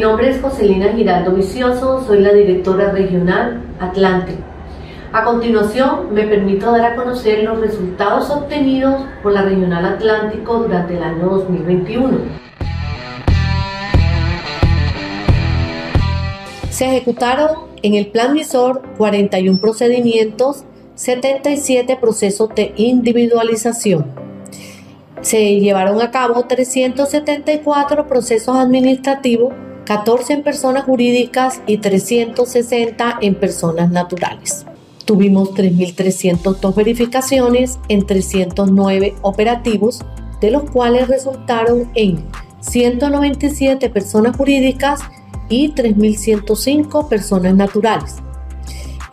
nombre es Joselina Giraldo Vicioso, soy la directora regional Atlántico. A continuación, me permito dar a conocer los resultados obtenidos por la Regional Atlántico durante el año 2021. Se ejecutaron en el Plan Visor 41 procedimientos, 77 procesos de individualización. Se llevaron a cabo 374 procesos administrativos 14 en personas jurídicas y 360 en personas naturales. Tuvimos 3.302 verificaciones en 309 operativos, de los cuales resultaron en 197 personas jurídicas y 3.105 personas naturales.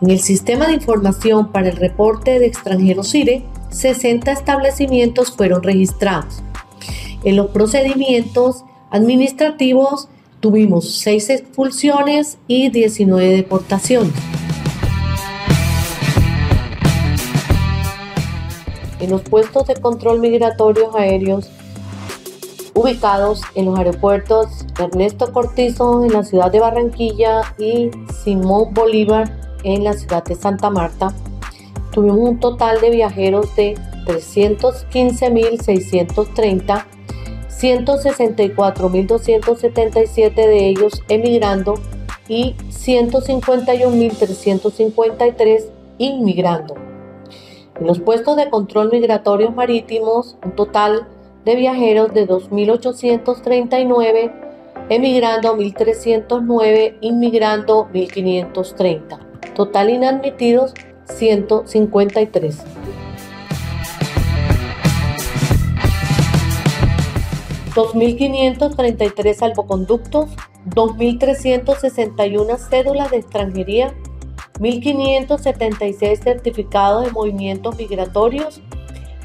En el sistema de información para el reporte de extranjeros CIRE, 60 establecimientos fueron registrados. En los procedimientos administrativos Tuvimos 6 expulsiones y 19 deportaciones. En los puestos de control migratorios aéreos ubicados en los aeropuertos Ernesto Cortizo en la ciudad de Barranquilla y Simón Bolívar en la ciudad de Santa Marta, tuvimos un total de viajeros de 315.630 164.277 de ellos emigrando y 151.353 inmigrando. En los puestos de control migratorios marítimos, un total de viajeros de 2.839, emigrando 1.309, inmigrando 1.530. Total inadmitidos 153. 2.533 salvoconductos, 2.361 cédulas de extranjería, 1.576 certificados de movimientos migratorios,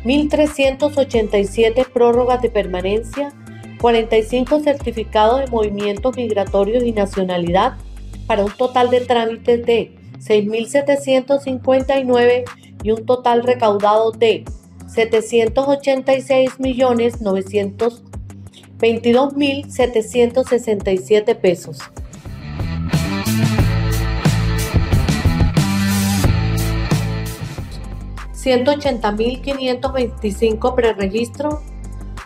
1.387 prórrogas de permanencia, 45 certificados de movimientos migratorios y nacionalidad, para un total de trámites de 6.759 y un total recaudado de 786 millones 22.767 pesos. $180.525 preregistro,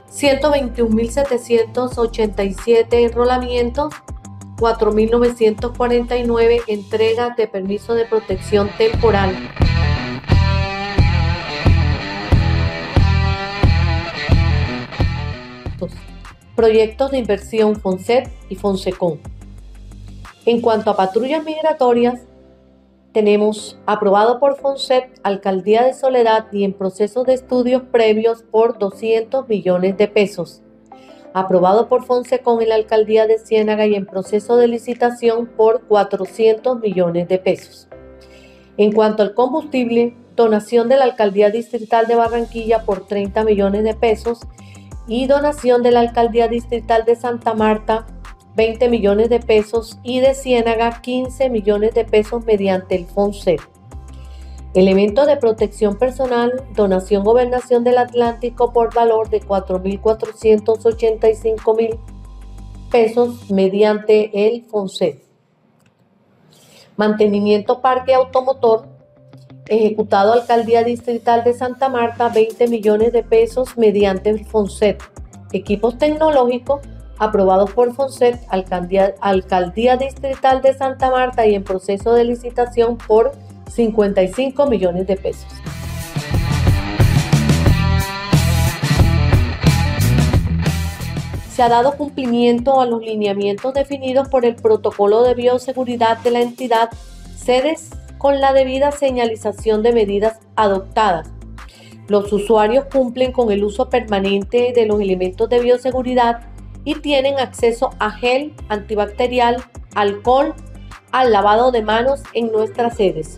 121.787 enrolamientos, 4.949 entregas de permiso de protección temporal. Proyectos de inversión FONSET y FONSECON. En cuanto a patrullas migratorias, tenemos aprobado por FONSET Alcaldía de Soledad y en proceso de estudios previos por 200 millones de pesos. Aprobado por FONSECON en la Alcaldía de Ciénaga y en proceso de licitación por 400 millones de pesos. En cuanto al combustible, donación de la Alcaldía Distrital de Barranquilla por 30 millones de pesos y donación de la Alcaldía Distrital de Santa Marta 20 millones de pesos y de Ciénaga 15 millones de pesos mediante el FONSET. Elemento de protección personal, donación Gobernación del Atlántico por valor de 4.485 mil pesos mediante el FONSET. Mantenimiento Parque Automotor ejecutado Alcaldía Distrital de Santa Marta 20 millones de pesos mediante el FONSET. Equipos tecnológicos aprobados por FONSET, Alcaldía, Alcaldía Distrital de Santa Marta y en proceso de licitación por 55 millones de pesos. se ha dado cumplimiento a los lineamientos definidos por el protocolo de bioseguridad de la entidad, sedes con la debida señalización de medidas adoptadas. Los usuarios cumplen con el uso permanente de los elementos de bioseguridad y tienen acceso a gel antibacterial, alcohol, al lavado de manos en nuestras sedes.